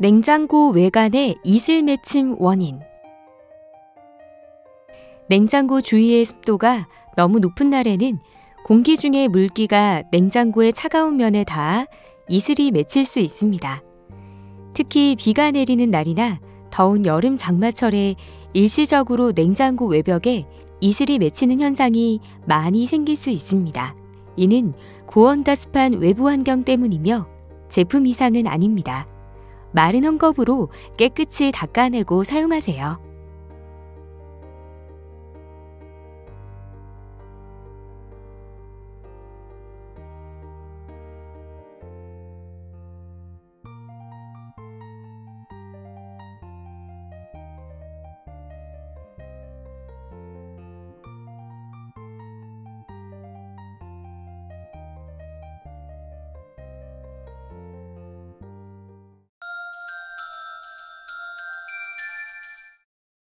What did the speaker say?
냉장고 외관의 이슬 맺힘 원인. 냉장고 주위의 습도가 너무 높은 날에는 공기 중의 물기가 냉장고의 차가운 면에 닿아 이슬이 맺힐 수 있습니다. 특히 비가 내리는 날이나 더운 여름 장마철에 일시적으로 냉장고 외벽에 이슬이 맺히는 현상이 많이 생길 수 있습니다. 이는 고온다습한 외부 환경 때문이며 제품 이상은 아닙니다. 마른 헝겊으로 깨끗이 닦아내고 사용하세요.